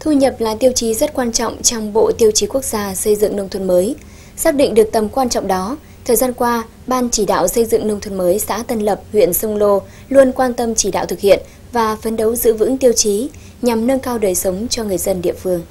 Thu nhập là tiêu chí rất quan trọng trong Bộ Tiêu chí Quốc gia xây dựng nông thôn mới. Xác định được tầm quan trọng đó, thời gian qua, Ban chỉ đạo xây dựng nông thôn mới xã Tân Lập, huyện Sông Lô luôn quan tâm chỉ đạo thực hiện và phấn đấu giữ vững tiêu chí nhằm nâng cao đời sống cho người dân địa phương.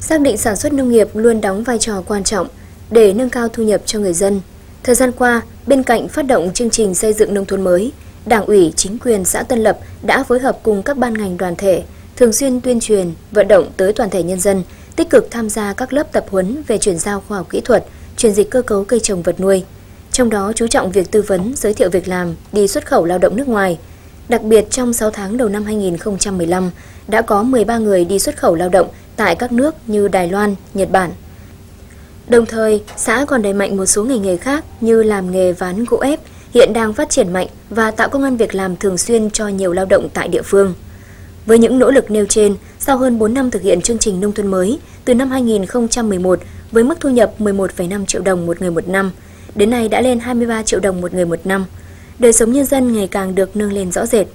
Xác định sản xuất nông nghiệp luôn đóng vai trò quan trọng để nâng cao thu nhập cho người dân. Thời gian qua, bên cạnh phát động chương trình xây dựng nông thôn mới, Đảng ủy, chính quyền xã Tân Lập đã phối hợp cùng các ban ngành đoàn thể, thường xuyên tuyên truyền, vận động tới toàn thể nhân dân, tích cực tham gia các lớp tập huấn về chuyển giao khoa học kỹ thuật, chuyển dịch cơ cấu cây trồng vật nuôi. Trong đó chú trọng việc tư vấn, giới thiệu việc làm, đi xuất khẩu lao động nước ngoài. Đặc biệt trong 6 tháng đầu năm 2015, đã có 13 người đi xuất khẩu lao động tại các nước như Đài Loan, Nhật Bản. Đồng thời, xã còn đẩy mạnh một số ngành nghề khác như làm nghề ván gỗ ép, hiện đang phát triển mạnh và tạo công an việc làm thường xuyên cho nhiều lao động tại địa phương. Với những nỗ lực nêu trên, sau hơn 4 năm thực hiện chương trình nông thôn mới, từ năm 2011 với mức thu nhập 11,5 triệu đồng một người một năm, đến nay đã lên 23 triệu đồng một người một năm. Đời sống nhân dân ngày càng được nâng lên rõ rệt.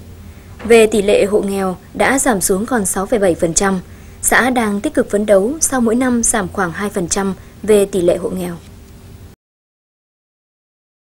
Về tỷ lệ hộ nghèo đã giảm xuống còn 6,7%. Xã đang tích cực phấn đấu sau mỗi năm giảm khoảng 2% về tỷ lệ hộ nghèo.